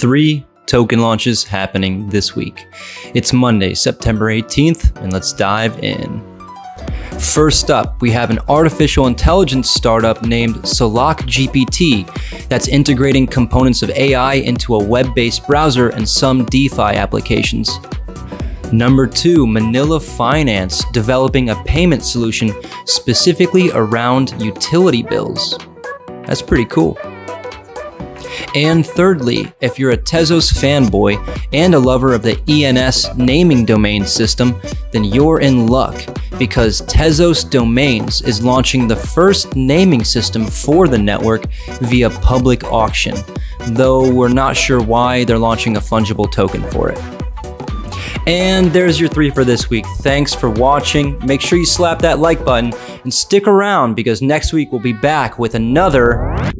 three token launches happening this week. It's Monday, September 18th, and let's dive in. First up, we have an artificial intelligence startup named Solak GPT that's integrating components of AI into a web based browser and some DeFi applications. Number two, Manilla Finance developing a payment solution specifically around utility bills. That's pretty cool. And thirdly, if you're a Tezos fanboy and a lover of the ENS naming domain system, then you're in luck because Tezos Domains is launching the first naming system for the network via public auction, though we're not sure why they're launching a fungible token for it. And there's your three for this week. Thanks for watching. Make sure you slap that like button and stick around because next week we'll be back with another